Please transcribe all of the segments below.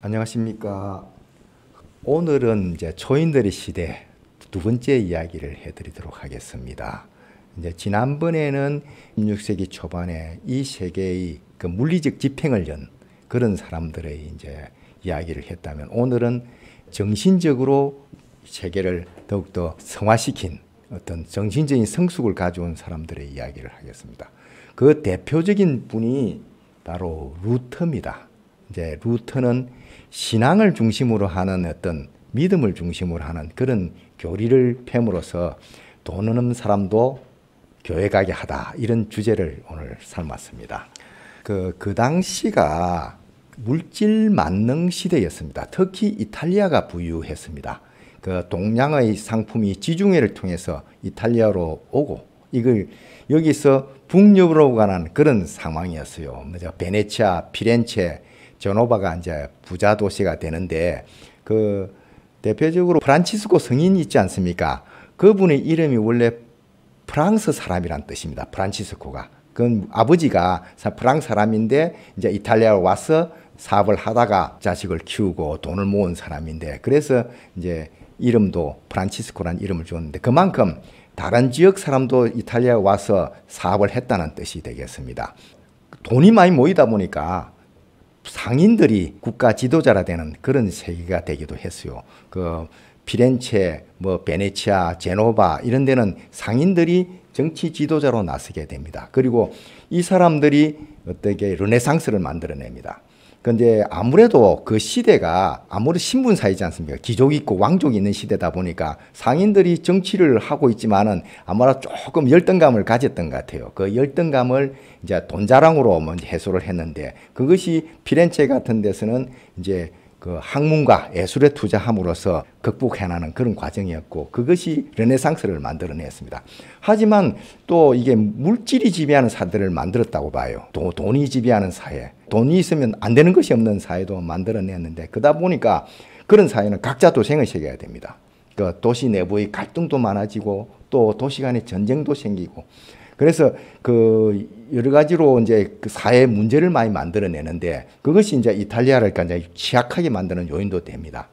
안녕하십니까. 오늘은 이제 초인들의 시대 두 번째 이야기를 해드리도록 하겠습니다. 이제 지난번에는 16세기 초반에 이 세계의 그 물리적 집행을 연 그런 사람들의 이제 이야기를 했다면 오늘은 정신적으로 세계를 더욱더 성화시킨 어떤 정신적인 성숙을 가져온 사람들의 이야기를 하겠습니다. 그 대표적인 분이 바로 루터입니다. 이제 루터는 신앙을 중심으로 하는 어떤 믿음을 중심으로 하는 그런 교리를 팸으로써 돈 없는 사람도 교회 가게 하다 이런 주제를 오늘 삼았습니다. 그, 그 당시가 물질 만능 시대였습니다. 특히 이탈리아가 부유했습니다. 그 동양의 상품이 지중해를 통해서 이탈리아로 오고 이걸 여기서 북유럽으로 가는 그런 상황이었어요. 베네치아, 피렌체, 제노바가 이제 부자 도시가 되는데 그 대표적으로 프란치스코 성인이 있지 않습니까? 그분의 이름이 원래 프랑스 사람이란 뜻입니다. 프란치스코가. 그건 아버지가 프랑스 사람인데 이제 이탈리아로 와서 사업을 하다가 자식을 키우고 돈을 모은 사람인데 그래서 이제 이름도 프란치스코란 이름을 줬는데 그만큼 다른 지역 사람도 이탈리아에 와서 사업을 했다는 뜻이 되겠습니다. 돈이 많이 모이다 보니까 상인들이 국가 지도자라 되는 그런 세계가 되기도 했어요. 그 피렌체, 뭐 베네치아, 제노바 이런 데는 상인들이 정치 지도자로 나서게 됩니다. 그리고 이 사람들이 어떻게 르네상스를 만들어냅니다. 근데 아무래도 그 시대가 아무리 신분 사이지 않습니까? 귀족이 있고 왕족이 있는 시대다 보니까 상인들이 정치를 하고 있지만은 아마도 조금 열등감을 가졌던 것 같아요. 그 열등감을 이제 돈 자랑으로 먼저 해소를 했는데 그것이 피렌체 같은 데서는 이제 그 학문과 예술에 투자함으로써 극복해나는 그런 과정이었고 그것이 르네상스를 만들어냈습니다. 하지만 또 이게 물질이 지배하는 사회를 만들었다고 봐요. 또 돈이 지배하는 사회, 돈이 있으면 안 되는 것이 없는 사회도 만들어냈는데 그다 보니까 그런 사회는 각자 도생을 새겨야 됩니다. 그 도시 내부의 갈등도 많아지고 또 도시 간의 전쟁도 생기고 그래서 그 여러 가지로 이제 그 사회 문제를 많이 만들어내는데 그것이 이제 이탈리아를 굉장히 취약하게 만드는 요인도 됩니다.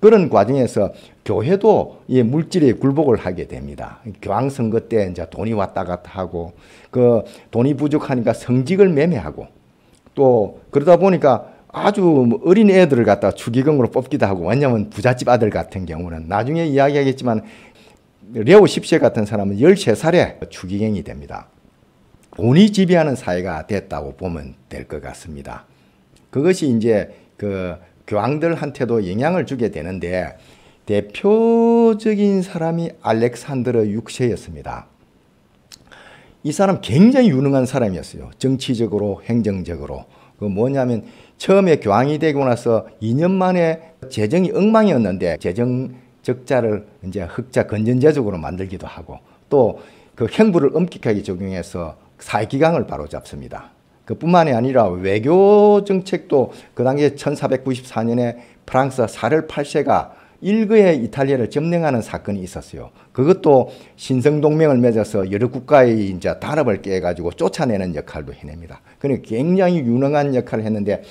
그런 과정에서 교회도 이 물질에 굴복을 하게 됩니다. 교황 선거 때 이제 돈이 왔다 갔다 하고 그 돈이 부족하니까 성직을 매매하고 또 그러다 보니까 아주 어린 애들을 갖다 추기금으로 뽑기도 하고 왜냐하면 부잣집 아들 같은 경우는 나중에 이야기하겠지만 레오 10세 같은 사람은 13살에 추기경이 됩니다. 돈이 지배하는 사회가 됐다고 보면 될 것 같습니다. 그것이 이제 그 교황들한테도 영향을 주게 되는데 대표적인 사람이 알렉산드르 6세였습니다. 이 사람 굉장히 유능한 사람이었어요. 정치적으로, 행정적으로. 그 뭐냐면 처음에 교황이 되고 나서 2년 만에 재정이 엉망이었는데 재정 적자를 이제 흑자 건전제적으로 만들기도 하고 또그 형부를 엄격하게 적용해서 사기강을 바로잡습니다. 그뿐만이 아니라 외교 정책도 그 당시에 1494년에 프랑스 사를 8세가 일거에 이탈리아를 점령하는 사건이 있었어요. 그것도 신성동맹을 맺어서 여러 국가의 이제 단합을 깨가지고 쫓아내는 역할도 해냅니다. 그러니까 굉장히 유능한 역할을 했는데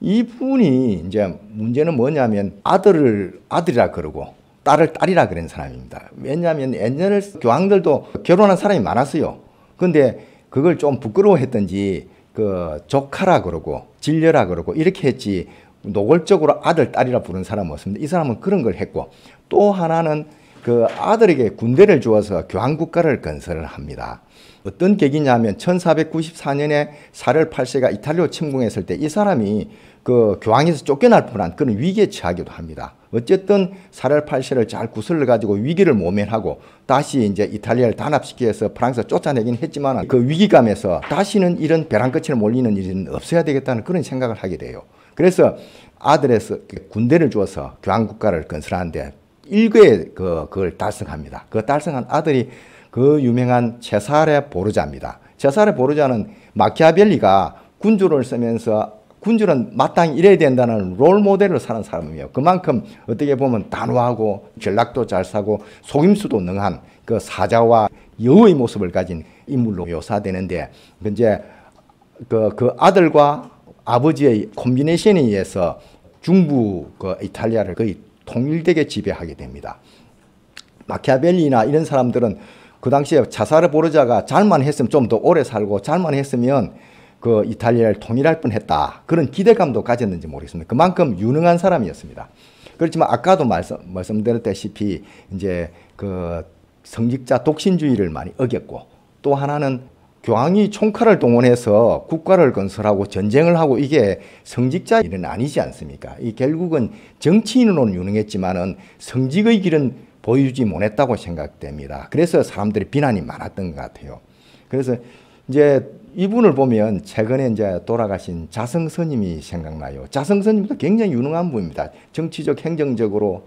이분이 이제 문제는 뭐냐면 아들을 아들이라 그러고 딸을 딸이라 그런 사람입니다. 왜냐하면 옛날 교황들도 결혼한 사람이 많았어요. 근데 그걸 좀 부끄러워했던지 그 조카라 그러고 진려라 그러고 이렇게 했지 노골적으로 아들 딸이라 부른 사람은 없습니다. 이 사람은 그런 걸 했고 또 하나는 그 아들에게 군대를 주어서 교황 국가를 건설을 합니다. 어떤 계기냐면 1494년에 사를 8세가 이탈리아 침공했을 때 이 사람이 그 교황에서 쫓겨날 뻔한 그런 위기에 처하기도 합니다. 어쨌든 사를 8세를 잘 구슬러 가지고 위기를 모면하고 다시 이제 이탈리아를 단합시켜서 프랑스 쫓아내긴 했지만 그 위기감에서 다시는 이런 벼랑 끝을 몰리는 일은 없어야 되겠다는 그런 생각을 하게 돼요. 그래서 아들에서 군대를 주어서 교황 국가를 건설하는데 일거에 그, 그걸 달성합니다. 그 달성한 아들이 그 유명한 체사레 보르자입니다. 체사레 보르자는 마키아벨리가 군주를 쓰면서 군주는 마땅히 이래야 된다는 롤 모델을 사는 사람이에요. 그만큼 어떻게 보면 단호하고 전략도 잘 사고 속임수도 능한 그 사자와 여우의 모습을 가진 인물로 묘사되는데 이제 그, 그 아들과 아버지의 콤비네이션에 의해서 중부 그 이탈리아를 거의 통일되게 지배하게 됩니다. 마키아벨리나 이런 사람들은 그 당시에 자살을 보르자가 잘만 했으면 좀 더 오래 살고 잘만 했으면 그 이탈리아를 통일할 뻔했다. 그런 기대감도 가졌는지 모르겠습니다. 그만큼 유능한 사람이었습니다. 그렇지만 아까도 말씀, 말씀드렸다시피 이제 그 성직자 독신주의를 많이 어겼고 또 하나는 교황이 총칼을 동원해서 국가를 건설하고 전쟁을 하고 이게 성직자 일은 아니지 않습니까? 이 결국은 정치인으로는 유능했지만은 성직의 길은 보여주지 못했다고 생각됩니다. 그래서 사람들이 비난이 많았던 것 같아요. 그래서 이제 이분을 보면 최근에 이제 돌아가신 자성 스님이 생각나요. 자성 스님도 굉장히 유능한 분입니다. 정치적, 행정적으로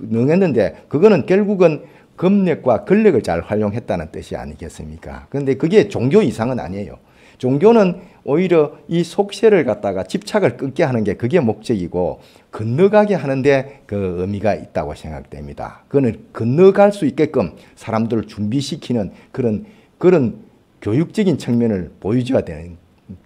능했는데 그거는 결국은 검력과 권력을 잘 활용했다는 뜻이 아니겠습니까? 그런데 그게 종교 이상은 아니에요. 종교는 오히려 이 속세를 갖다가 집착을 끊게 하는 게 그게 목적이고 건너가게 하는데 그 의미가 있다고 생각됩니다. 그거는 건너갈 수 있게끔 사람들을 준비시키는 그런 그런 교육적인 측면을 보여줘야 되는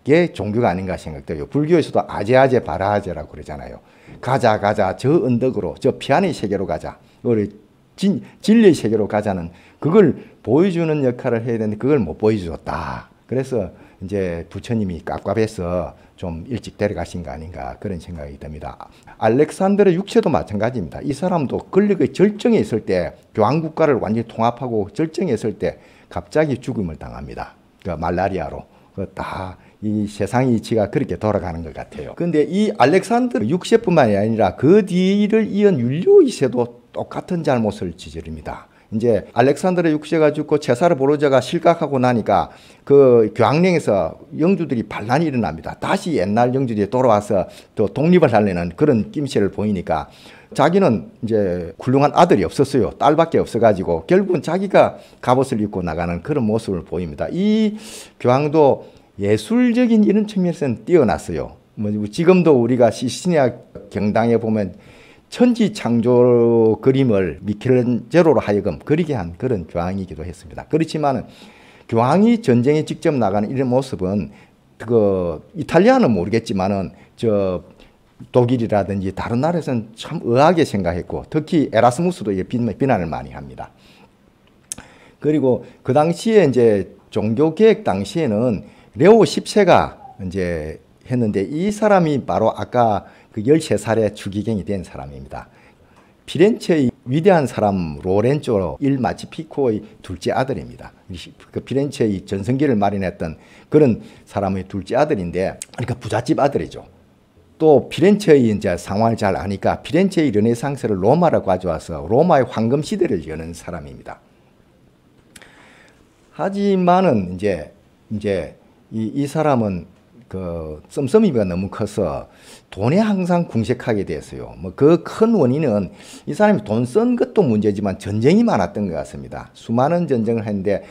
게 종교가 아닌가 생각돼요. 불교에서도 아제아제 바라아제라고 그러잖아요. 가자 가자 저 언덕으로 저 피안의 세계로 가자. 우리 진, 진리의 세계로 가자는 그걸 보여주는 역할을 해야 되는데 그걸 못 보여줬다. 그래서 이제 부처님이 깝깝해서 좀 일찍 데려가신 거 아닌가 그런 생각이 듭니다. 알렉산드르 6세도 마찬가지입니다. 이 사람도 권력의 절정에 있을 때 교황국가를 완전히 통합하고 절정에 있을 때 갑자기 죽음을 당합니다. 그 말라리아로. 그다이 세상 이치가 그렇게 돌아가는 것 같아요. 근데 이 알렉산드르 6세뿐만이 아니라 그 뒤를 이은 율리오 2세도 똑같은 잘못을 저지릅니다. 이제 알렉산드르 6세가 죽고 제사르 보로자가 실각하고 나니까 그 교황령에서 영주들이 반란이 일어납니다. 다시 옛날 영주들이 돌아와서 또 독립을 하려는 그런 낌새를 보이니까 자기는 이제 훌륭한 아들이 없었어요. 딸밖에 없어가지고 결국은 자기가 갑옷을 입고 나가는 그런 모습을 보입니다. 이 교황도 예술적인 이런 측면에서는 뛰어났어요. 뭐 지금도 우리가 시시니아 경당에 보면 천지 창조 그림을 미켈란젤로로 하여금 그리게 한 그런 교황이기도 했습니다. 그렇지만은 교황이 전쟁에 직접 나가는 이런 모습은 그 이탈리아는 모르겠지만은 저 독일이라든지 다른 나라에서는 참 의아하게 생각했고 특히 에라스무스도 비난을 많이 합니다. 그리고 그 당시에 이제 종교 개혁 당시에는 레오 10세가 이제 했는데 이 사람이 바로 아까 그 13살에 추기경이 된 사람입니다. 피렌체의 위대한 사람 로렌조 일 마치피코의 둘째 아들입니다. 그 피렌체의 전성기를 마련했던 그런 사람의 둘째 아들인데, 그러니까 부잣집 아들이죠. 또 피렌체의 이제 상황을 잘 아니까 피렌체의 르네상스를 로마로 가져와서 로마의 황금 시대를 여는 사람입니다. 하지만은 이제 이제 이, 이 사람은 그 씀씀이가 너무 커서 돈에 항상 궁색하게 됐어요. 뭐 그 큰 원인은 이 사람이 돈 쓴 것도 문제지만 전쟁이 많았던 것 같습니다. 수많은 전쟁을 했는데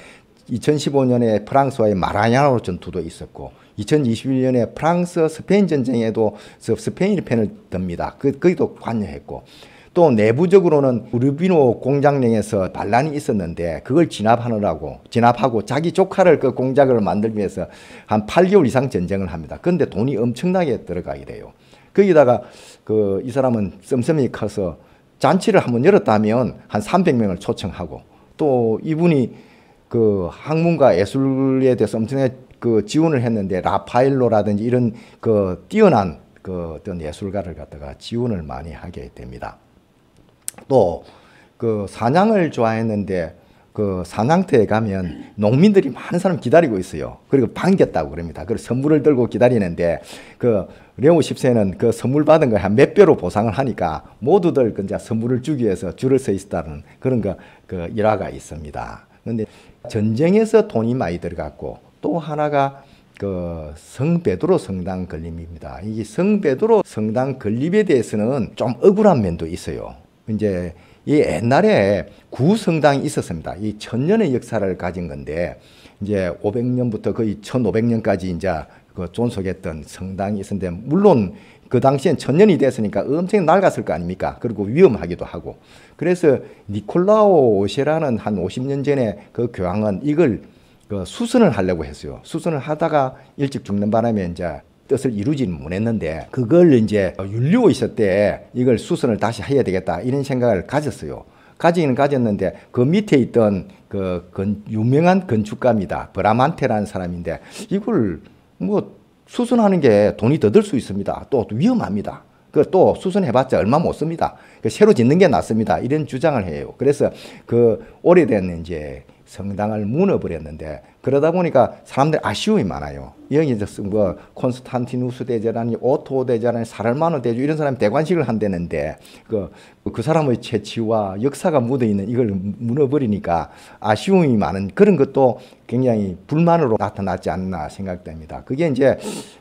2015년에 프랑스와의 마라냐로 전투도 있었고 2021년에 프랑스 스페인 전쟁에도 스페인이 편을 듭니다. 그, 거기도 관여했고 또 내부적으로는 우르비노 공장령에서 반란이 있었는데 그걸 진압하느라고 진압하고 자기 조카를 그 공작을 만들기 위해서 한 8개월 이상 전쟁을 합니다. 그런데 돈이 엄청나게 들어가게 돼요. 거기다가 그 이 사람은 씀씀이 커서 잔치를 한번 열었다면 한 300명을 초청하고 또 이분이 그 학문과 예술에 대해서 엄청나게 그 지원을 했는데 라파엘로라든지 이런 그 뛰어난 그 어떤 예술가를 갖다가 지원을 많이 하게 됩니다. 또 그 사냥을 좋아했는데 그 사냥터에 가면 농민들이 많은 사람 기다리고 있어요. 그리고 반겼다고 그럽니다. 그래서 선물을 들고 기다리는데 그 레오 10세는 그 선물 받은 거에 한몇 배로 보상을 하니까 모두들 그 이제 선물을 주기 위해서 줄을 서 있다는 그런 거그 일화가 있습니다. 그런데 전쟁에서 돈이 많이 들어갔고 또 하나가 그 성베드로 성당 건립입니다. 이 성베드로 성당 건립에 대해서는 좀 억울한 면도 있어요. 이제 이 옛날에 구성당이 있었습니다. 이 천년의 역사를 가진 건데 이제 500년부터 거의 1500년까지 이제 그 존속했던 성당이 있었는데 물론 그 당시엔 천년이 됐으니까 엄청 낡았을 거 아닙니까? 그리고 위험하기도 하고. 그래서 니콜라오 오셰라는 한 50년 전에 그 교황은 이걸 그 수선을 하려고 했어요. 수선을 하다가 일찍 죽는 바람에 이제 뜻을 이루지는 못했는데 그걸 이제 윤리고 있을 때 이걸 수선을 다시 해야 되겠다 이런 생각을 가졌어요. 가지기는 가졌는데 그 밑에 있던 그 건, 유명한 건축가입니다. 브라만테라는 사람인데 이걸 뭐 수선하는 게 돈이 더 들 수 있습니다. 또 위험합니다. 그 또 수선해봤자 얼마 못 씁니다. 그 새로 짓는 게 낫습니다. 이런 주장을 해요. 그래서 그 오래된 이제 성당을 무너버렸는데 그러다 보니까 사람들 아쉬움이 많아요. 여기 뭐 콘스탄티누스 대제라니 오토 대제라니 샤를마뉴 대제 이런 사람이 대관식을 한다는데 그, 그 사람의 채취와 역사가 묻어 있는 이걸 무너버리니까 아쉬움이 많은 그런 것도 굉장히 불만으로 나타났지 않나 생각됩니다. 그게 이제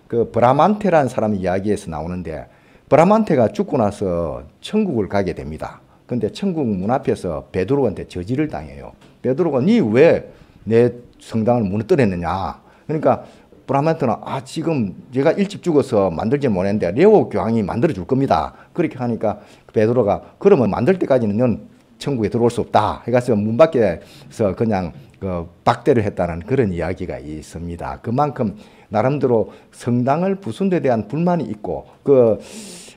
그 브라만테라는 사람 이야기에서 나오는데 브라만테가 죽고 나서 천국을 가게 됩니다. 근데 천국 문 앞에서 베드로한테 저지를 당해요. 베드로가 니 왜 내 성당을 무너뜨렸느냐. 그러니까 브라만트는 아 지금 제가 일찍 죽어서 만들지 못했는데 레오 교황이 만들어 줄 겁니다. 그렇게 하니까 베드로가 그러면 만들 때까지는 넌 천국에 들어올 수 없다. 해가지고 문 밖에서 그냥 그 박대를 했다는 그런 이야기가 있습니다. 그만큼 나름대로 성당을 부순 데 대한 불만이 있고 그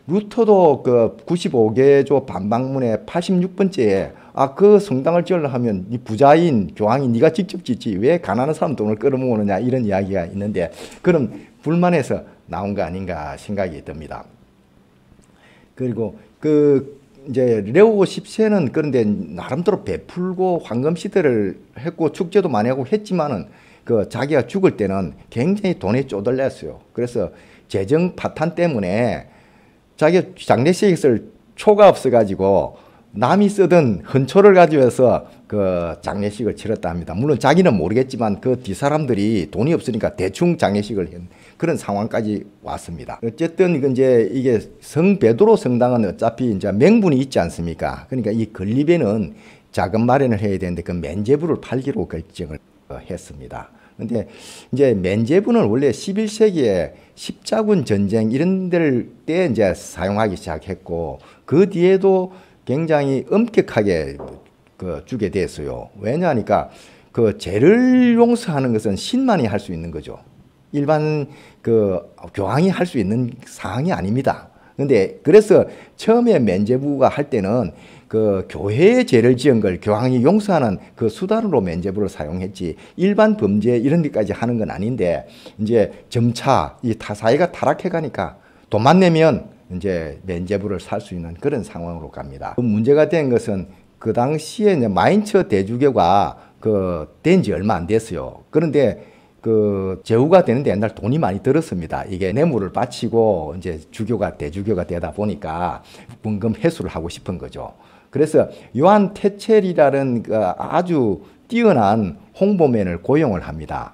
루터도 그 95개조 반박문의 86번째에 아 그 성당을 지으려 하면 이 부자인 교황이 네가 직접 짓지 왜 가난한 사람 돈을 끌어모으느냐 이런 이야기가 있는데 그럼 불만해서 나온 거 아닌가 생각이 듭니다. 그리고 그 이제 레오 10세는 그런데 나름대로 베풀고 황금 시대를 했고 축제도 많이 하고 했지만은 그 자기가 죽을 때는 굉장히 돈에 쪼들렸어요. 그래서 재정 파탄 때문에 자기 장례식을 쓸 초가 없어가지고 남이 쓰던 헌초를 가지고서 그 장례식을 치렀다 합니다. 물론 자기는 모르겠지만 그 뒷사람들이 돈이 없으니까 대충 장례식을 한 그런 상황까지 왔습니다. 어쨌든 이제 이게 성 베드로 성당은 어차피 이제 명분이 있지 않습니까? 그러니까 이 건립에는 자금 마련을 해야 되는데 그 면제부를 팔기로 결정을 했습니다. 근데 이제 면제부는 원래 11세기에 십자군 전쟁 이런 데를 때 이제 사용하기 시작했고 그 뒤에도 굉장히 엄격하게 그 주게 됐어요. 왜냐하니까 그 죄를 용서하는 것은 신만이 할 수 있는 거죠. 일반 그 교황이 할 수 있는 사항이 아닙니다. 근데 그래서 처음에 면제부가 할 때는 그 교회의 죄를 지은 걸 교황이 용서하는 그 수단으로 면제부를 사용했지 일반 범죄 이런 데까지 하는 건 아닌데 이제 점차 이 타사회가 타락해 가니까 돈만 내면 이제 면제부를 살 수 있는 그런 상황으로 갑니다. 그 문제가 된 것은 그 당시에 이제 마인츠 대주교가 그 된 지 얼마 안 됐어요. 그런데 그 제후가 되는데 옛날 돈이 많이 들었습니다. 이게 뇌물을 바치고 이제 주교가 대주교가 되다 보니까 분금 회수를 하고 싶은 거죠. 그래서 요한 테첼이라는 그 아주 뛰어난 홍보맨을 고용을 합니다.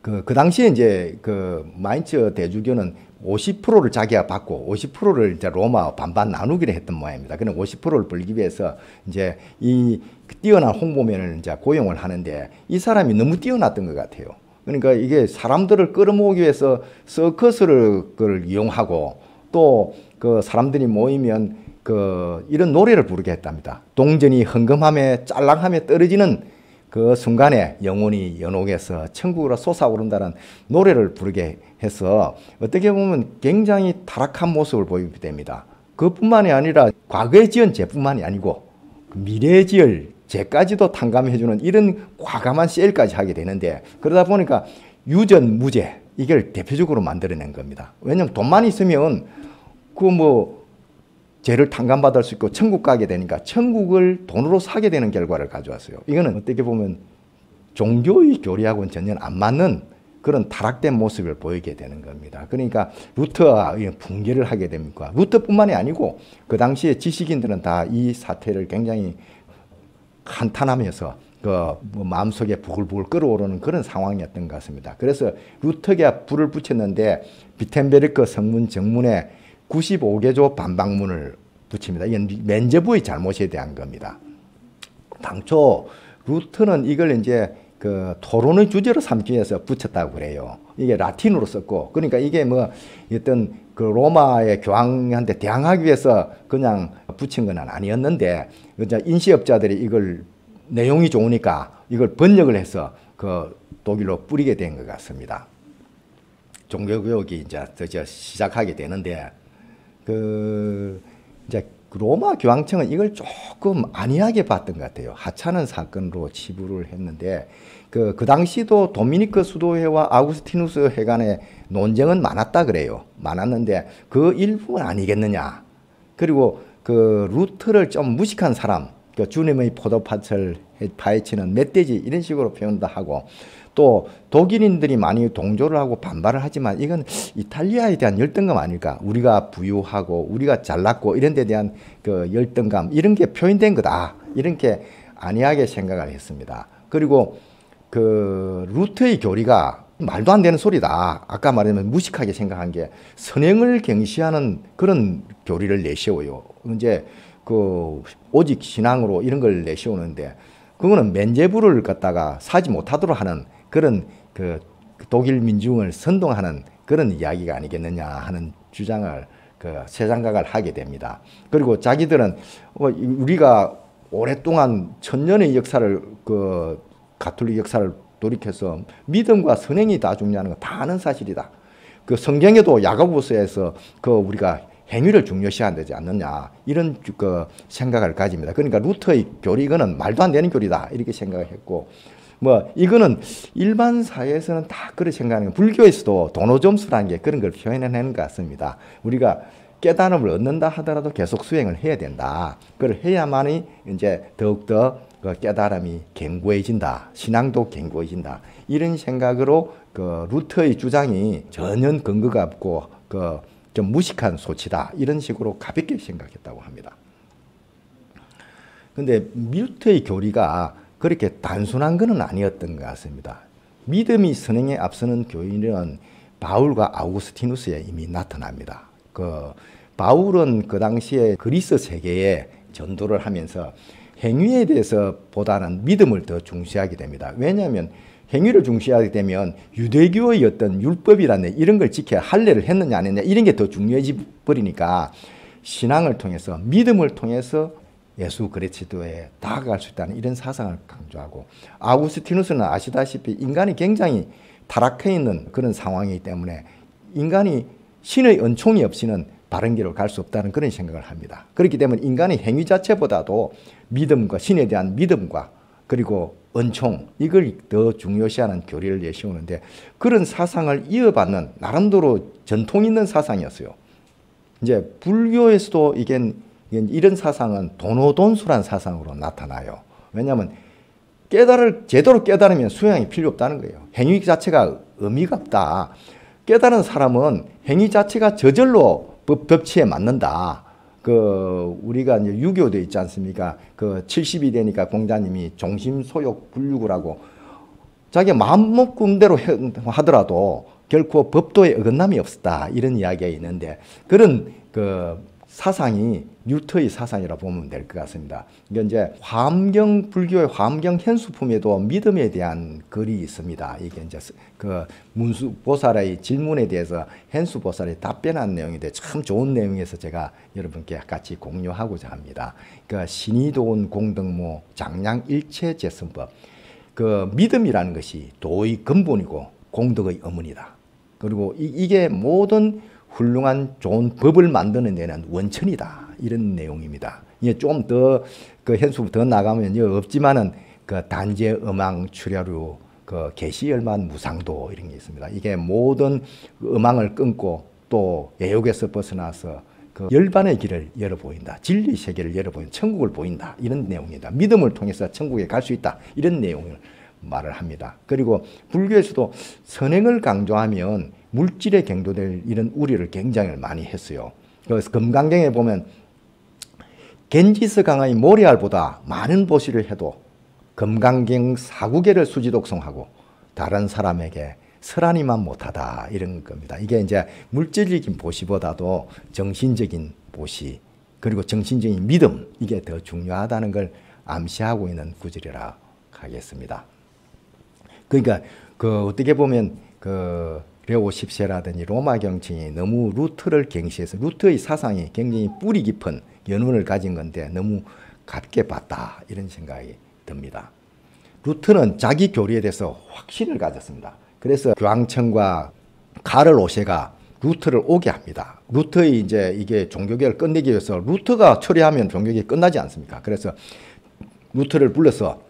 그, 그 당시에 이제 그 마인츠 대주교는 50%를 자기가 받고 50%를 이제 로마 반반 나누기로 했던 모양입니다. 그는 50%를 벌기 위해서 이제 이 뛰어난 홍보맨을 이제 고용을 하는데 이 사람이 너무 뛰어났던 것 같아요. 그러니까 이게 사람들을 끌어모으기 위해서 서커스를 이용하고 또 그 사람들이 모이면 그 이런 노래를 부르게 했답니다. 동전이 헌금함에 짤랑함에 떨어지는 그 순간에 영혼이 연옥에서 천국으로 솟아오른다는 노래를 부르게 해서 어떻게 보면 굉장히 타락한 모습을 보이게 됩니다. 그뿐만이 아니라 과거에 지은 죄뿐만이 아니고 미래에 지을 죄까지도 탕감해주는 이런 과감한 셀까지 하게 되는데 그러다 보니까 유전 무죄 이걸 대표적으로 만들어낸 겁니다. 왜냐하면 돈만 있으면 그뭐 죄를 탕감받을 수 있고 천국 가게 되니까 천국을 돈으로 사게 되는 결과를 가져왔어요. 이거는 어떻게 보면 종교의 교리하고는 전혀 안 맞는 그런 타락된 모습을 보이게 되는 겁니다. 그러니까 루터와 붕괴를 하게 됩니까? 루터뿐만이 아니고 그 당시에 지식인들은 다 이 사태를 굉장히 한탄하면서 그뭐 마음속에 부글부글 끓어오르는 그런 상황이었던 것 같습니다. 그래서 루터가 불을 붙였는데 비텐베르크 성문 정문에 95개조 반박문을 붙입니다. 이건 면제부의 잘못에 대한 겁니다. 당초 루트는 이걸 이제 그 토론의 주제로 삼기 위해서 붙였다고 그래요. 이게 라틴으로 썼고, 그러니까 이게 뭐 어떤 그 로마의 교황한테 대항하기 위해서 그냥 붙인 건 아니었는데, 인시업자들이 이걸 내용이 좋으니까 이걸 번역을 해서 그 독일로 뿌리게 된 것 같습니다. 종교교육이 이제 저 시작하게 되는데 그 이제 로마 교황청은 이걸 조금 안이하게 봤던 것 같아요. 하찮은 사건으로 치부를 했는데 그, 그 당시도 도미니크 수도회와 아우구스티누스 회간의 논쟁은 많았다 그래요. 많았는데 그 일부는 아니겠느냐. 그리고 그 루트를 좀 무식한 사람, 그 주님의 포도밭을 파헤치는 멧돼지 이런 식으로 표현도 하고 또 독일인들이 많이 동조를 하고 반발을 하지만 이건 이탈리아에 대한 열등감 아닐까? 우리가 부유하고 우리가 잘났고 이런 데 대한 그 열등감 이런 게 표현된 거다. 이런 게 안이하게 생각을 했습니다. 그리고 그 루트의 교리가 말도 안 되는 소리다. 아까 말했지만 무식하게 생각한 게 선행을 경시하는 그런 교리를 내세워요. 이제 그 오직 신앙으로 이런 걸 내세우는데 그거는 면제부를 갖다가 사지 못하도록 하는 그런 그 독일 민중을 선동하는 그런 이야기가 아니겠느냐 하는 주장을 그 세장각을 하게 됩니다. 그리고 자기들은 어, 우리가 오랫동안 천년의 역사를 그 가톨릭 역사를 돌이켜서 믿음과 선행이 다 중요한 거 다 아는 사실이다. 그 성경에도 야고보서에서 그 우리가 행위를 중요시한다지 않느냐 이런 그 생각을 가집니다. 그러니까 루터의 교리 이거는 말도 안 되는 교리다 이렇게 생각을 했고 뭐 이거는 일반 사회에서는 다 그렇게 생각하는 거. 불교에서도 도노점수라는 게 그런 걸 표현해내는 것 같습니다. 우리가 깨달음을 얻는다 하더라도 계속 수행을 해야 된다. 그걸 해야만이 이제 더욱더 그 깨달음이 견고해진다. 신앙도 견고해진다. 이런 생각으로 그 루터의 주장이 전혀 근거가 없고 그 좀 무식한 소치다. 이런 식으로 가볍게 생각했다고 합니다. 근데 루터의 교리가 그렇게 단순한 것은 아니었던 것 같습니다. 믿음이 선행에 앞서는 교인은 바울과 아우구스티누스에 이미 나타납니다. 그 바울은 그 당시에 그리스 세계에 전도를 하면서 행위에 대해서 보다는 믿음을 더 중시하게 됩니다. 왜냐하면 행위를 중시하게 되면 유대교의 어떤 율법이라는 이런 걸 지켜야 할례를 했느냐 안 했느냐 이런 게 더 중요해지 버리니까 신앙을 통해서 믿음을 통해서 예수 그리스도에 다가갈 수 있다는 이런 사상을 강조하고 아우구스티누스는 아시다시피 인간이 굉장히 타락해 있는 그런 상황이기 때문에 인간이 신의 은총이 없이는 바른 길로 갈 수 없다는 그런 생각을 합니다. 그렇기 때문에 인간의 행위 자체보다도 믿음과 신에 대한 믿음과 그리고 은총 이걸 더 중요시하는 교리를 내세우는데 그런 사상을 이어받는 나름대로 전통 있는 사상이었어요. 이제 불교에서도 이게 이런 사상은 도노돈수란 사상으로 나타나요. 왜냐하면 깨달을 제대로 깨달으면 수양이 필요 없다는 거예요. 행위 자체가 의미가 없다. 깨달은 사람은 행위 자체가 저절로 법, 법치에 맞는다. 그 우리가 이제 유교도 있지 않습니까? 그 70이 되니까 공자님이 종심 소욕 불육을 하고 자기 마음 먹은 대로 하더라도 결코 법도에 어긋남이 없었다 이런 이야기가 있는데 그런 그 사상이 뉴터의 사상이라 보면 될 것 같습니다. 이게 이제 화엄경 불교의 화엄경 현수품에도 믿음에 대한 글이 있습니다. 이게 이제 그 문수 보살의 질문에 대해서 현수 보살이 답변한 내용인데 참 좋은 내용에서 제가 여러분께 같이 공유하고자 합니다. 그 신이 도운 공덕모 장량 일체 제선법. 그 믿음이라는 것이 도의 근본이고 공덕의 어머니다. 그리고 이, 게 모든 훌륭한 좋은 법을 만드는 데는 원천이다. 이런 내용입니다. 이게 좀더 그 현수 더 나가면 없지만은 그 단제 음악 출혈류 그 개시열만 무상도 이런 게 있습니다. 이게 모든 음악을 끊고 또 애욕에서 벗어나서 그 열반의 길을 열어 보인다. 진리 세계를 열어 보인 천국을 보인다. 이런 내용이다. 믿음을 통해서 천국에 갈 수 있다. 이런 내용을 말을 합니다. 그리고 불교에서도 선행을 강조하면 물질에 경도될 이런 우려를 굉장히 많이 했어요. 그래서 금강경에 보면 겐지스 강의 모리알보다 많은 보시를 해도 금강경 사구계를 수지독성하고 다른 사람에게 설하니만 못하다 이런 겁니다. 이게 이제 물질적인 보시보다도 정신적인 보시 그리고 정신적인 믿음 이게 더 중요하다는 걸 암시하고 있는 구절이라 하겠습니다. 그러니까 그 어떻게 보면 그 레오 10세라든지 로마 교황청이 너무 루터를 경시해서 루터의 사상이 굉장히 뿌리 깊은 연원을 가진 건데 너무 얕게 봤다 이런 생각이 듭니다. 루터는 자기 교리에 대해서 확신을 가졌습니다. 그래서 교황청과 카를 5세가 루터를 오게 합니다. 루터의 이제 이게 종교개혁을 끝내기 위해서 루터가 철회하면 종교개혁 끝나지 않습니까? 그래서 루터를 불러서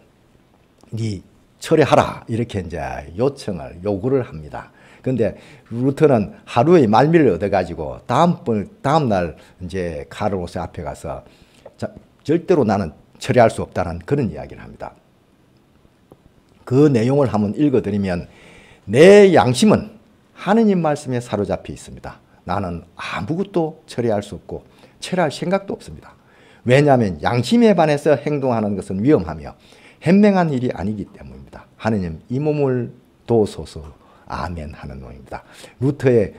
네 철회하라 이렇게 이제 요청을 요구를 합니다. 근데 루터는 하루의 말미를 얻어가지고 다음 다음 날 이제 카를로스 앞에 가서 자, 절대로 나는 철회할 수 없다는 그런 이야기를 합니다. 그 내용을 한번 읽어드리면 내 양심은 하느님 말씀에 사로잡혀 있습니다. 나는 아무것도 철회할 수 없고 철회할 생각도 없습니다. 왜냐하면 양심에 반해서 행동하는 것은 위험하며 현명한 일이 아니기 때문입니다. 하느님 이 몸을 도우소서 아멘 하는 놈입니다. 루터의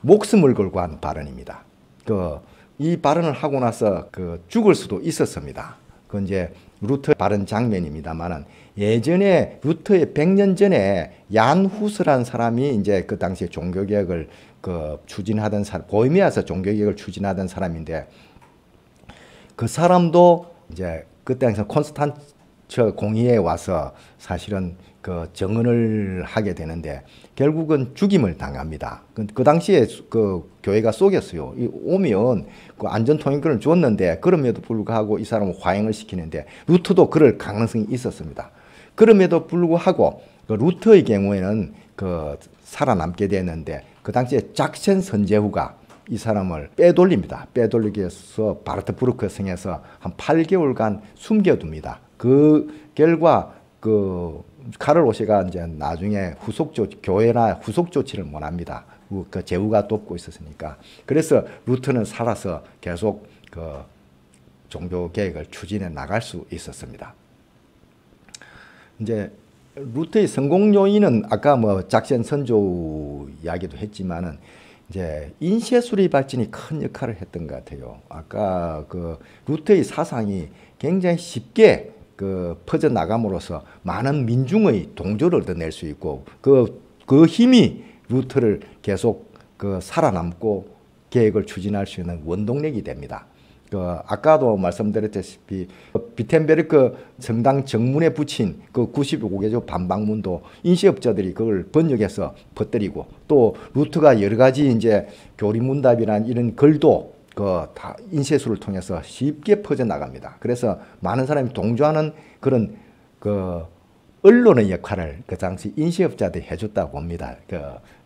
목숨을 걸고 한 발언입니다. 그, 이 발언을 하고 나서 그 죽을 수도 있었습니다. 그 이제 루터 발언 장면입니다만은 예전에 루터의 100년 전에 얀 후스란 사람이 이제 그 당시에 종교개혁을 그 추진하던 사람, 보헤미아에서 종교개혁을 추진하던 사람인데 그 사람도 이제 그때 항상 콘스탄 처 공의에 와서 사실은 그 정언을 하게 되는데 결국은 죽임을 당합니다. 그, 그 당시에 그 교회가 속였어요. 오면 그 안전 통행권을 줬는데 그럼에도 불구하고 이 사람을 화행을 시키는데 루터도 그럴 가능성이 있었습니다. 그럼에도 불구하고 그 루터의 경우에는 그 살아남게 되는데 그 당시에 작센 선제후가 이 사람을 빼돌립니다. 빼돌리기 위해서 바르트부르크 성에서 한 8개월간 숨겨둡니다. 그 결과 그 카를 오시가 이제 나중에 후속 조 교회나 후속 조치를 못 합니다. 그 제후가 돕고 있었으니까. 그래서 루트는 살아서 계속 그 종교 계획을 추진해 나갈 수 있었습니다. 이제 루트의 성공 요인은 아까 뭐 작전 선조 이야기도 했지만은 이제 인쇄술의 발전이 큰 역할을 했던 것 같아요. 아까 그 루터의 사상이 굉장히 쉽게 그 퍼져 나감으로써 많은 민중의 동조를 얻어낼 수 있고 그, 그 힘이 루터를 계속 그 살아남고 개혁을 추진할 수 있는 원동력이 됩니다. 그 아까도 말씀드렸다시피 비텐베르크 성당 정문에 붙인 그 95개조 반박문도 인쇄업자들이 그걸 번역해서 퍼뜨리고 또 루터가 여러 가지 이제 교리문답이란 이런 글도 그 다 인쇄술을 통해서 쉽게 퍼져 나갑니다. 그래서 많은 사람이 동조하는 그런 그 언론의 역할을 그 당시 인쇄업자들이 해줬다고 봅니다. 그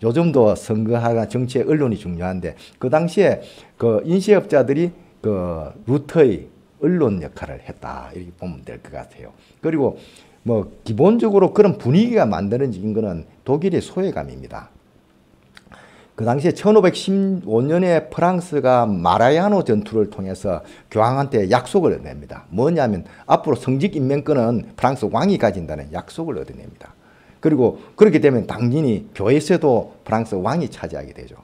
요즘도 선거하가 정치에 언론이 중요한데 그 당시에 그 인쇄업자들이 그 루터의 언론 역할을 했다 이렇게 보면 될 것 같아요. 그리고 뭐 기본적으로 그런 분위기가 만들어진 것은 독일의 소외감입니다. 그 당시에 1515년에 프랑스가 마라야노 전투를 통해서 교황한테 약속을 얻어냅니다. 뭐냐면 앞으로 성직 임명권은 프랑스 왕이 가진다는 약속을 얻어냅니다. 그리고 그렇게 되면 당연히 교회에서도 프랑스 왕이 차지하게 되죠.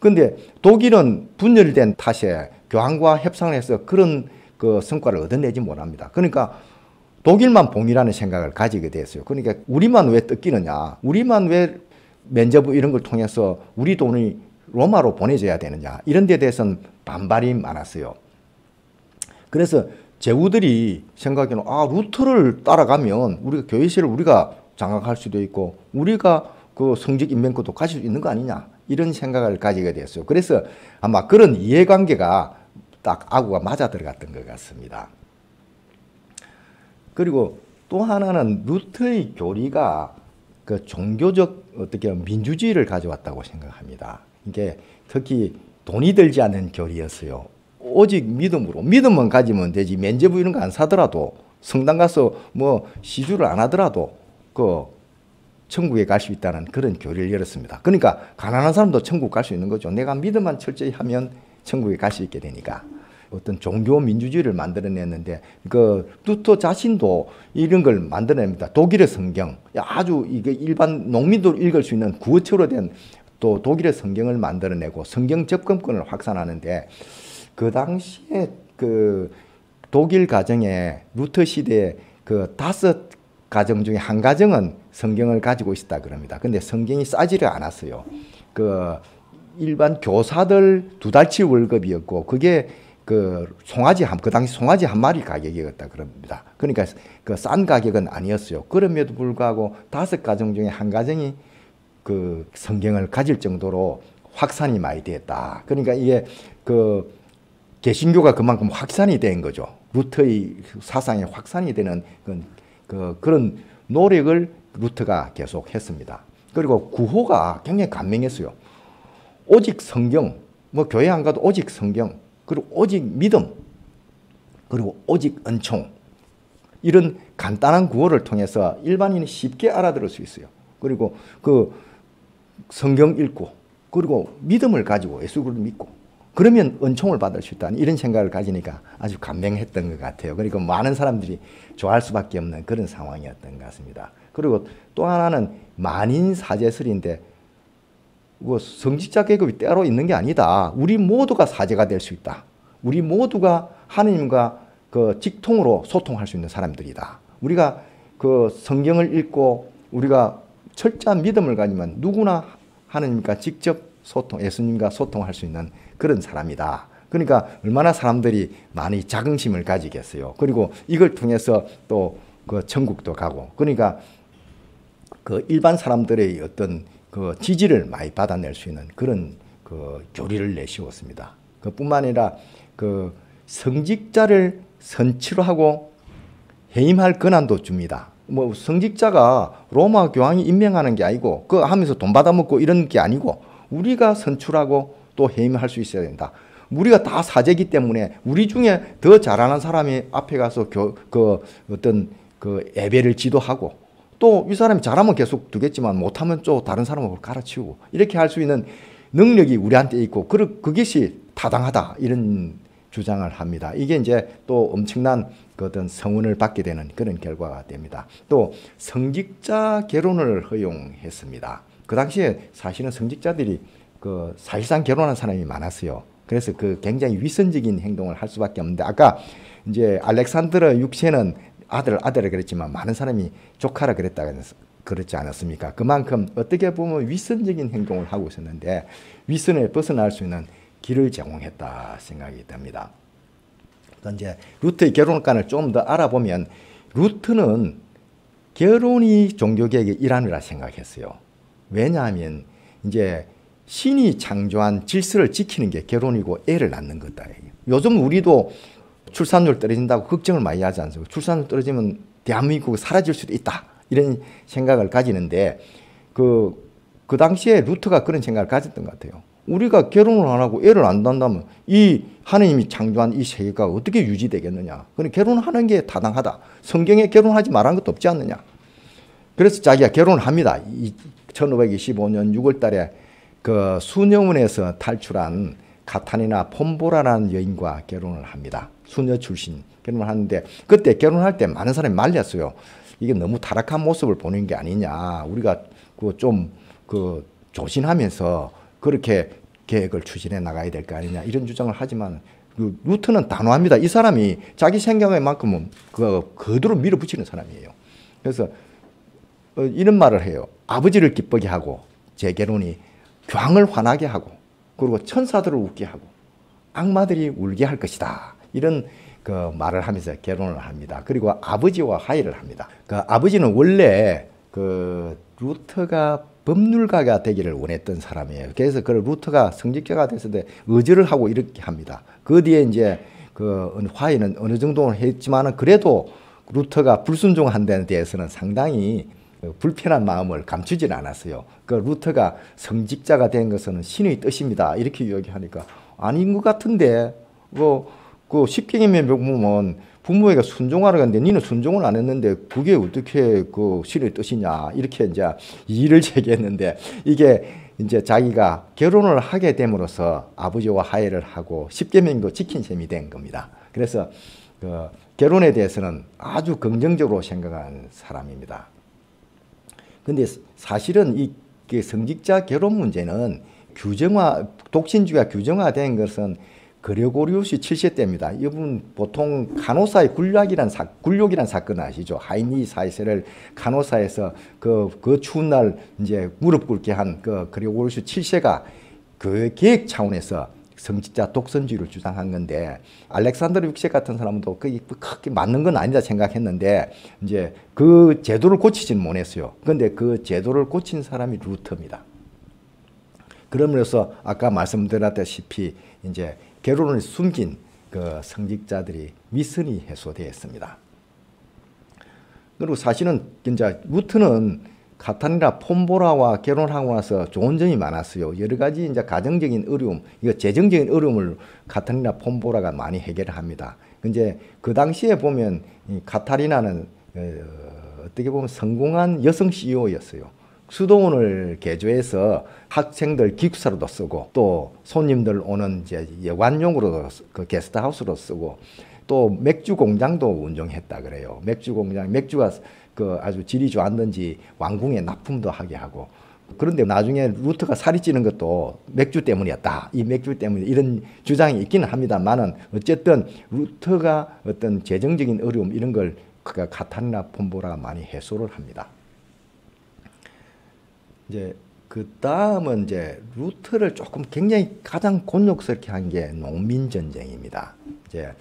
근데 독일은 분열된 탓에 교황과 협상을 해서 그런 그 성과를 얻어내지 못합니다. 그러니까 독일만 봉이라는 생각을 가지게 됐어요. 그러니까 우리만 왜 뜯기느냐? 우리만 왜 면접 이런 걸 통해서 우리 돈이 로마로 보내줘야 되느냐 이런 데 대해서는 반발이 많았어요. 그래서 제후들이 생각에는 아 루트를 따라가면 우리가 교회실을 우리가 장악할 수도 있고 우리가 그 성직 인명권도 가질 수 있는 거 아니냐 이런 생각을 가지게 됐어요. 그래서 아마 그런 이해관계가 딱 아구가 맞아 들어갔던 것 같습니다. 그리고 또 하나는 루트의 교리가 그 종교적 어떻게 민주주의를 가져왔다고 생각합니다. 이게 특히 돈이 들지 않는 교리였어요. 오직 믿음으로 믿음만 가지면 되지 면제부 이런 거 안 사더라도 성당 가서 뭐 시주를 안 하더라도 그 천국에 갈 수 있다는 그런 교리를 열었습니다. 그러니까 가난한 사람도 천국 갈 수 있는 거죠. 내가 믿음만 철저히 하면 천국에 갈 수 있게 되니까. 어떤 종교 민주주의를 만들어냈는데 그 루터 자신도 이런 걸 만들어냅니다. 독일의 성경 아주 이게 일반 농민도 읽을 수 있는 구어체로 된 또 독일의 성경을 만들어내고 성경 접근권을 확산하는데 그 당시에 그 독일 가정에 루터 시대에 그 다섯 가정 중에 한 가정은 성경을 가지고 있었다 그럽니다. 근데 성경이 싸지를 않았어요. 그 일반 교사들 두 달치 월급이었고 그게 그 송아지 한, 그 당시 송아지 한 마리 가격이었다 그럽니다. 그러니까 그 싼 가격은 아니었어요. 그럼에도 불구하고 다섯 가정 중에 한 가정이 그 성경을 가질 정도로 확산이 많이 됐다. 그러니까 이게 그 개신교가 그만큼 확산이 된 거죠. 루터의 사상이 확산이 되는 그, 그 그런 노력을 루터가 계속 했습니다. 그리고 구호가 굉장히 간명했어요. 오직 성경, 뭐 교회 안 가도 오직 성경, 그리고 오직 믿음, 그리고 오직 은총. 이런 간단한 구호를 통해서 일반인이 쉽게 알아들을 수 있어요. 그리고 그 성경 읽고, 그리고 믿음을 가지고 예수를 믿고, 그러면 은총을 받을 수 있다는 이런 생각을 가지니까 아주 감명했던 것 같아요. 그리고 많은 사람들이 좋아할 수밖에 없는 그런 상황이었던 것 같습니다. 그리고 또 하나는 만인 사제설인데 뭐 성직자 계급이 따로 있는 게 아니다. 우리 모두가 사제가 될 수 있다. 우리 모두가 하느님과 그 직통으로 소통할 수 있는 사람들이다. 우리가 그 성경을 읽고 우리가 철저한 믿음을 가지면 누구나 하느님과 직접 소통, 예수님과 소통할 수 있는 그런 사람이다. 그러니까 얼마나 사람들이 많이 자긍심을 가지겠어요. 그리고 이걸 통해서 또 그 천국도 가고. 그러니까 그 일반 사람들의 어떤 그 지지를 많이 받아낼 수 있는 그런 그 교리를 내세웠습니다. 그뿐만 아니라 그 성직자를 선치로 고 해임할 권한도 줍니다. 뭐 성직자가 로마 교황이 임명하는 게 아니고 그 하면서 돈 받아먹고 이런 게 아니고 우리가 선출하고 또 해임할 수 있어야 된다. 우리가 다 사제기 때문에 우리 중에 더 잘하는 사람이 앞에 가서 교, 그 어떤 그 예배를 지도하고 또 이 사람이 잘하면 계속 두겠지만 못하면 또 다른 사람을 가르치고 이렇게 할 수 있는 능력이 우리한테 있고 그 그것이 타당하다 이런 주장을 합니다. 이게 이제 또 엄청난 그 어떤 성운을 받게 되는 그런 결과가 됩니다. 또 성직자 결혼을 허용했습니다. 그 당시에 사실은 성직자들이 그 사실상 결혼한 사람이 많았어요. 그래서 그 굉장히 위선적인 행동을 할 수밖에 없는데 아까 이제 알렉산드르 6세는 아들 아들을 그랬지만 많은 사람이 조카라 그랬다 그렇지 않았습니까? 그만큼 어떻게 보면 위선적인 행동을 하고 있었는데 위선에 벗어날 수 있는 길을 제공했다 생각이 듭니다. 이제 루트의 결혼관을 좀 더 알아보면 루트는 결혼이 종교개혁의 일환이라 생각했어요. 왜냐하면 이제 신이 창조한 질서를 지키는 게 결혼이고 애를 낳는 거다. 요즘 우리도 출산율 떨어진다고 걱정을 많이 하지 않습니까? 출산율 떨어지면 대한민국 사라질 수도 있다. 이런 생각을 가지는데 그, 그 당시에 루트가 그런 생각을 가졌던 것 같아요. 우리가 결혼을 안 하고 애를 안 낳는다면 이 하느님이 창조한 이 세계가 어떻게 유지되겠느냐. 그럼 결혼하는 게 타당하다. 성경에 결혼하지 말한 것도 없지 않느냐. 그래서 자기가 결혼을 합니다. 1525년 6월 달에 그 수녀원에서 탈출한 카타니나 폼보라라는 여인과 결혼을 합니다. 수녀 출신 결혼을 하는데 그때 결혼할 때 많은 사람이 말렸어요. 이게 너무 타락한 모습을 보는 게 아니냐. 우리가 그 좀그 그 조신하면서 그렇게 계획을 추진해 나가야 될 거 아니냐 이런 주장을 하지만 그 루트는 단호합니다. 이 사람이 자기 생각만큼은 그 그대로 밀어붙이는 사람이에요. 그래서 어, 이런 말을 해요. 아버지를 기쁘게 하고 제 결혼이 교황을 화나게 하고 그리고 천사들을 웃게 하고 악마들이 울게 할 것이다. 이런 그 말을 하면서 결혼을 합니다. 그리고 아버지와 화해를 합니다. 그 아버지는 원래 그 루터가 법률가가 되기를 원했던 사람이에요. 그래서 그 루터가 성직자가 됐을 때 의지를 하고 이렇게 합니다. 그 뒤에 이제 그 화해는 어느 정도 했지만은 그래도 루터가 불순종한 데 대해서는 상당히 그 불편한 마음을 감추지는 않았어요. 그 루터가 성직자가 된 것은 신의 뜻입니다. 이렇게 이야기하니까 아닌 것 같은데 뭐, 그 십경임에 보면 부모에게 순종하라 는데 니는 순종을 안 했는데 그게 어떻게 그 신의 뜻이냐 이렇게 이제 이의를 제기했는데 이게 이제 자기가 결혼을 하게 됨으로써 아버지와 화해를 하고 십계명도 지킨 셈이 된 겁니다. 그래서 그 결혼에 대해서는 아주 긍정적으로 생각하는 사람입니다. 근데 사실은 이 성직자 결혼 문제는 규정화, 독신주의가 규정화된 것은 그레고리우스 7세 때입니다. 이분 보통 간호사의 굴욕이란 사, 굴욕이란 사건 아시죠? 하이니 사이세를 간호사에서 그, 그 추운 날 이제 무릎 꿇게 한 그 그레고리우스 7세가 그 계획 차원에서 성직자 독선주의를 주장한 건데 알렉산드르 6세 같은 사람도 그게 크게 맞는 건 아니다 생각했는데 이제 그 제도를 고치지는 못했어요. 근데 그 제도를 고친 사람이 루터입니다. 그러면서 아까 말씀드렸다시피 이제 결혼을 숨긴 그 성직자들이 미선이 해소되었습니다. 그리고 사실은 이제 루트는 카타리나 폼보라와 결혼하고 나서 좋은 점이 많았어요. 여러 가지 이제 가정적인 어려움, 이거 재정적인 어려움을 카타리나 폼보라가 많이 해결을 합니다. 이제 그 당시에 보면 이 카타리나는 어, 어떻게 보면 성공한 여성 CEO였어요. 수도원을 개조해서 학생들 기숙사로도 쓰고 또 손님들 오는 이제 여관용으로도 그 게스트하우스로 쓰고 또 맥주 공장도 운영했다 그래요. 맥주 공장 맥주가 그 아주 질이 좋았는지 왕궁에 납품도 하게 하고 그런데 나중에 루트가 살이 찌는 것도 맥주 때문이었다. 이 맥주 때문에 이런 주장이 있기는 합니다만은 어쨌든 루트가 어떤 재정적인 어려움 이런 걸그 카타리나 폼보라가 많이 해소를 합니다. 이제 그 다음은 이제 루트를 조금 굉장히 가장 곤욕스럽게 한 게 농민 전쟁입니다. 이제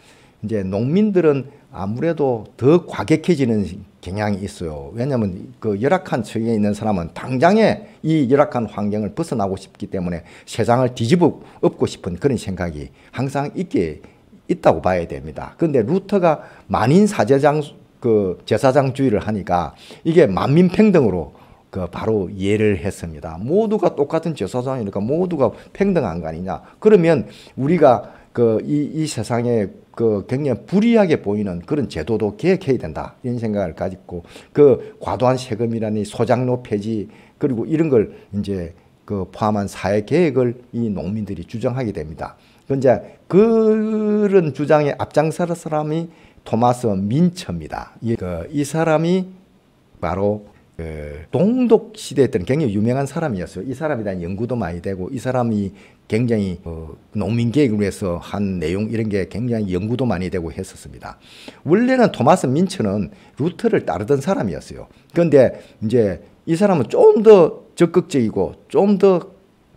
이제 농민들은 아무래도 더 과격해지는 경향이 있어요. 왜냐하면 그 열악한 처에 있는 사람은 당장에 이 열악한 환경을 벗어나고 싶기 때문에 세상을 뒤집어 엎고 싶은 그런 생각이 항상 있게 있다고 봐야 됩니다. 그런데 루터가 만인 사제장 그 제사장주의를 하니까 이게 만민평등으로 그 바로 이해를 했습니다. 모두가 똑같은 제사장이니까 모두가 평등한 거 아니냐. 그러면 우리가 그 이 이 세상에 그 굉장히 불이하게 보이는 그런 제도도 개혁해야 된다 이런 생각을 가지고 그 과도한 세금이라니 소장로 폐지 그리고 이런 걸 이제 그 포함한 사회 계획을 이 농민들이 주장하게 됩니다. 그런데 그런 주장에 앞장서는 사람이 토마스 민처입니다. 이, 그, 이 사람이 바로 그 동독 시대 때는 굉장히 유명한 사람이었어요. 이 사람에 대한 연구도 많이 되고 이 사람이 굉장히 어, 농민 계획을 위해서 한 내용 이런 게 굉장히 연구도 많이 되고 했었습니다. 원래는 토마스 민처는 루트를 따르던 사람이었어요. 그런데 이제 이 사람은 좀 더 적극적이고 좀 더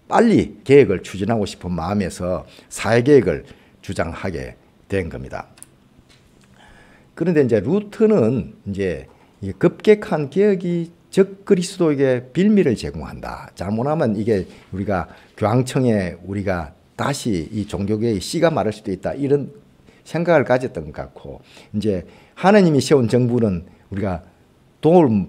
빨리 계획을 추진하고 싶은 마음에서 사회 계획을 주장하게 된 겁니다. 그런데 이제 루트는 이제 급격한 개혁이 적 그리스도에게 빌미를 제공한다. 잘못하면 이게 우리가 교황청에 우리가 다시 이 종교계의 씨가 마를 수도 있다. 이런 생각을 가졌던 것 같고 이제 하나님이 세운 정부는 우리가 도움을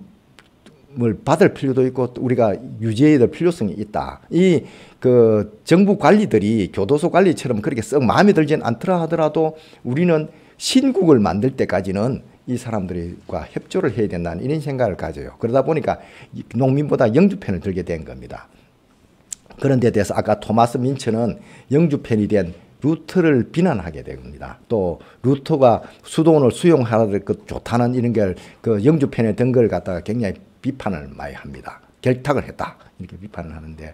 받을 필요도 있고 우리가 유지해야 될 필요성이 있다. 이 그 정부 관리들이 교도소 관리처럼 그렇게 썩 마음에 들진 않더라 하더라도 우리는 신국을 만들 때까지는 이 사람들과 협조를 해야 된다는 이런 생각을 가져요. 그러다 보니까 농민보다 영주편을 들게 된 겁니다. 그런 데 대해서 아까 토마스 민처는 영주편이 된 루터를 비난하게 됩니다. 또 루터가 수도원을 수용하는 것 좋다는 이런 걸그 영주편에 든걸 갖다가 굉장히 비판을 많이 합니다. 결탁을 했다 이렇게 비판을 하는데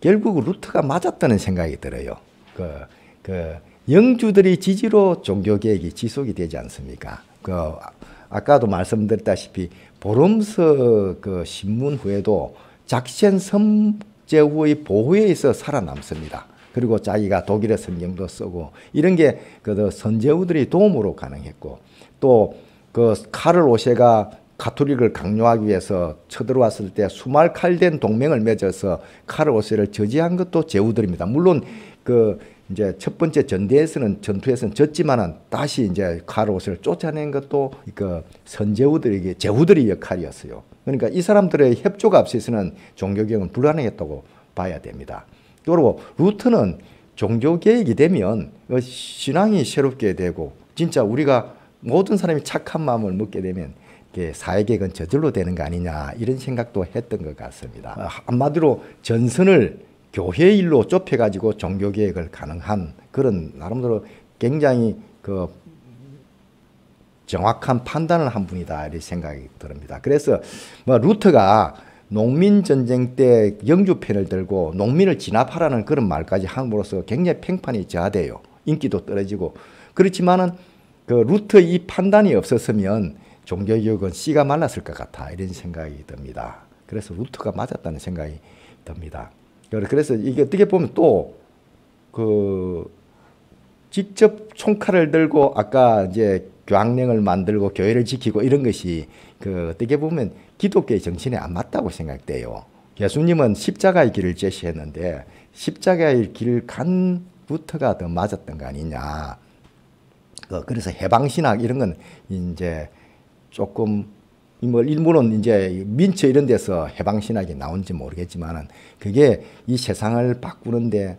결국 루터가 맞았다는 생각이 들어요. 그, 그 영주들의 지지로 종교 개혁이 지속이 되지 않습니까? 그 아까도 말씀드렸다시피 보름서 그 신문 후에도 작센 선제후의 보호에 있어 살아남습니다. 그리고 자기가 독일의 성경도 쓰고 이런 게그 선제후들이 도움으로 가능했고 또 그 카를 오셰가 가톨릭을 강요하기 위해서 쳐들어왔을 때 수말 칼된 동맹을 맺어서 카를 오셰를 저지한 것도 제후들입니다. 물론 그 이제 첫 번째 전대에서는 전투에서는 졌지만은 다시 이제 카로스를 쫓아낸 것도 그 선제후들에게 제후들의 역할이었어요. 그러니까 이 사람들의 협조가 없어서는 종교개혁은 불가능했다고 봐야 됩니다. 그리고 루트는 종교개혁이 되면 그 신앙이 새롭게 되고 진짜 우리가 모든 사람이 착한 마음을 먹게 되면 사회개혁은 저절로 되는 거 아니냐 이런 생각도 했던 것 같습니다. 한마디로 전선을 교회 일로 좁혀가지고 종교 개혁을 가능한 그런 나름대로 굉장히 그 정확한 판단을 한 분이다 이런 생각이 듭니다. 그래서 뭐 루터가 농민 전쟁 때 영주편을 들고 농민을 진압하라는 그런 말까지 함으로써 굉장히 평판이 저하돼요. 인기도 떨어지고 그렇지만은 그 루터 이 판단이 없었으면 종교개혁은 씨가 말랐을 것 같아 이런 생각이 듭니다. 그래서 루터가 맞았다는 생각이 듭니다. 그래서 이게 어떻게 보면 또 그 직접 총칼을 들고 아까 이제 교황령을 만들고 교회를 지키고 이런 것이 그 어떻게 보면 기독교의 정신에 안 맞다고 생각돼요. 예수님은 십자가의 길을 제시했는데 십자가의 길간 루터가 더 맞았던 거 아니냐. 그 그래서 해방신학 이런 건 이제 조금 뭐 일물은 이제 민처 이런 데서 해방신학이 나온지 모르겠지만은 그게 이 세상을 바꾸는데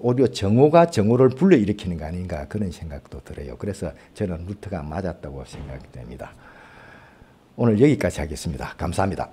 오히려 정오가 정오를 불러일으키는 거 아닌가 그런 생각도 들어요. 그래서 저는 루트가 맞았다고 생각됩니다. 오늘 여기까지 하겠습니다. 감사합니다.